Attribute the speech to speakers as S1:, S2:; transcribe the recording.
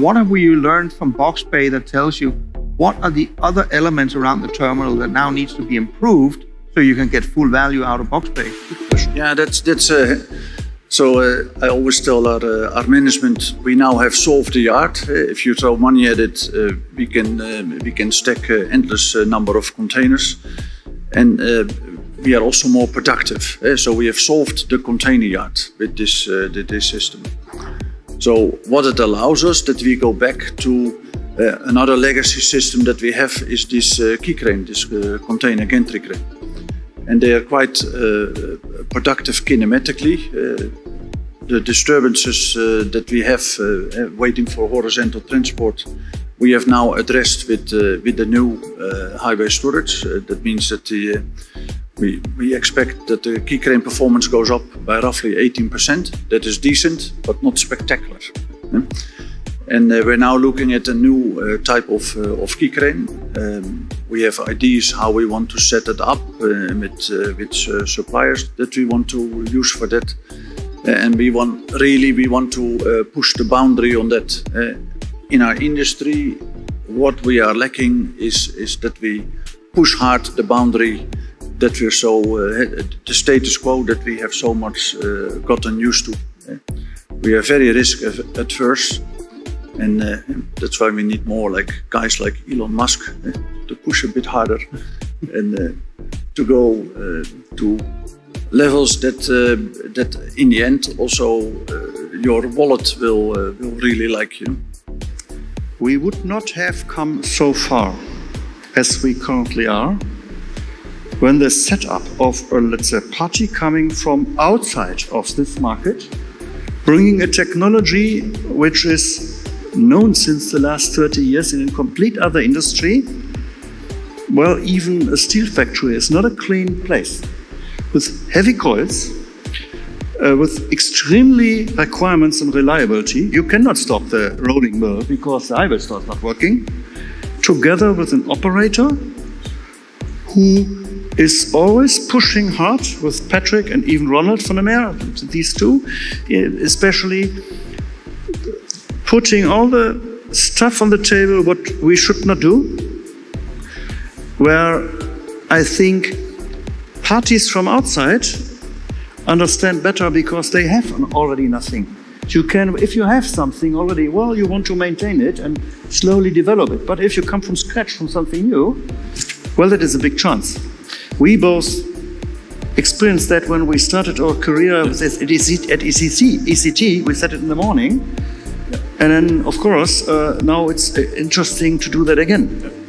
S1: what have you learned from BoxBay that tells you what are the other elements around the terminal that now needs to be improved so you can get full value out of BoxBay?
S2: Yeah, that's that's. Uh, so uh, I always tell our, uh, our management we now have solved the art. Uh, if you throw money at it, uh, we can uh, we can stack endless number of containers, and we are also more productive. so we have solved the container yard with this this system. So what it allows us that we go back to eh, another legacy system that we have is this eh, quay crane, this eh, container gantry crane and they are quite uh, productive kinematically. Uh, the disturbances uh, that we have waiting for horizontal transport, we have now addressed with with the new high-bay storage. that means that the we, we expect that the quay crane performance goes up by roughly 18%. That is decent, but not spectacular. And uh, we're now looking at a new uh, type of, uh, of quay crane. Um, we have ideas how we want to set it up with, with suppliers that we want to use for that. and we want really we want to push the boundary on that. in our industry, what we are lacking is, is that we push hard the boundary that we're so uh, the status quo that we have so much uh, gotten used to. We are very risk adverse and uh, that's why we need more like guys like Elon Musk to push a bit harder and uh, to go uh, to levels that uh, that in the end also uh, your wallet will will really like you.
S3: We would not have come so far as we currently are when the setup of a let's say party coming from outside of this market bringing a technology which is known since the last 30 years in a complete other industry. Well, even a steel factory is not a clean place. With heavy coils, uh, with extremely requirements on reliability, you cannot stop the rolling mill because the store is not working, together with an operator who is always pushing hard with Patrick and even Ronald van der Meer, these two, especially putting all the stuff on the table what we should not do, where I think parties from outside understand better because they have already nothing. You can, if you have something already, well, you want to maintain it and slowly develop it. But if you come from scratch from something new, well, that is a big chance. We both experienced that when we started our career at ECT. ECT, we said it in the morning. And then, of course, uh, now it's uh, interesting to do that again.